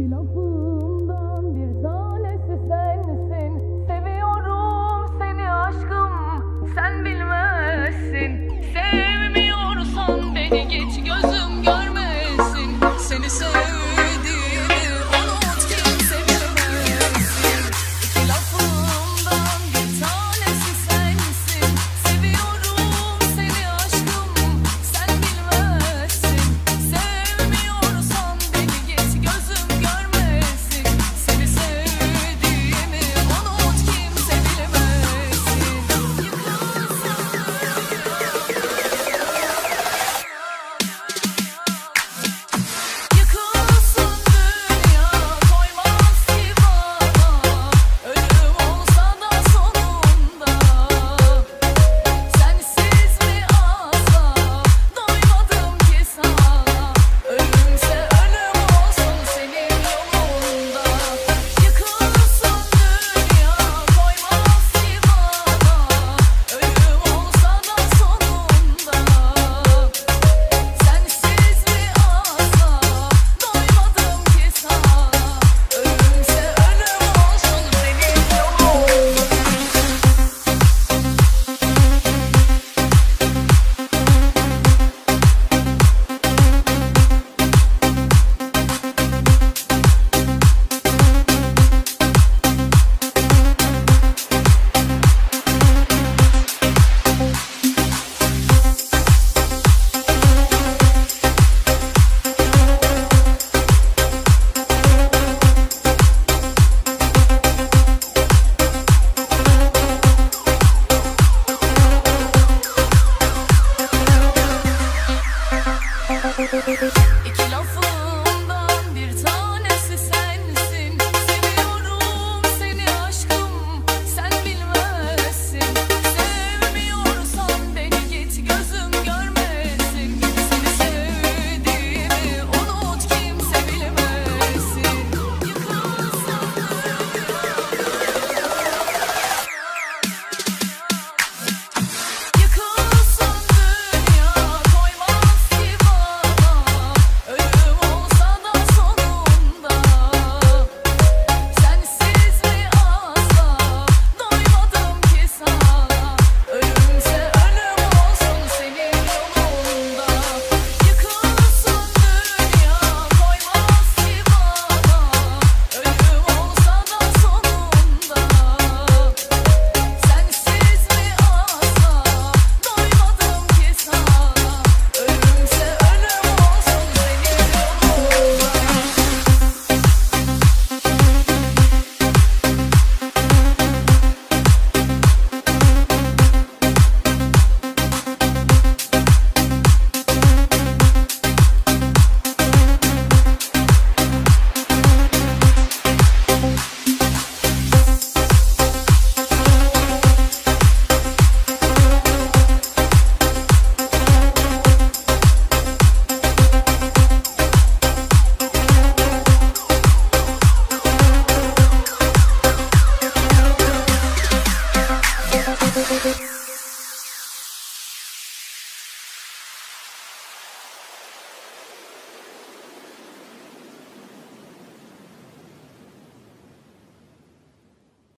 Thì.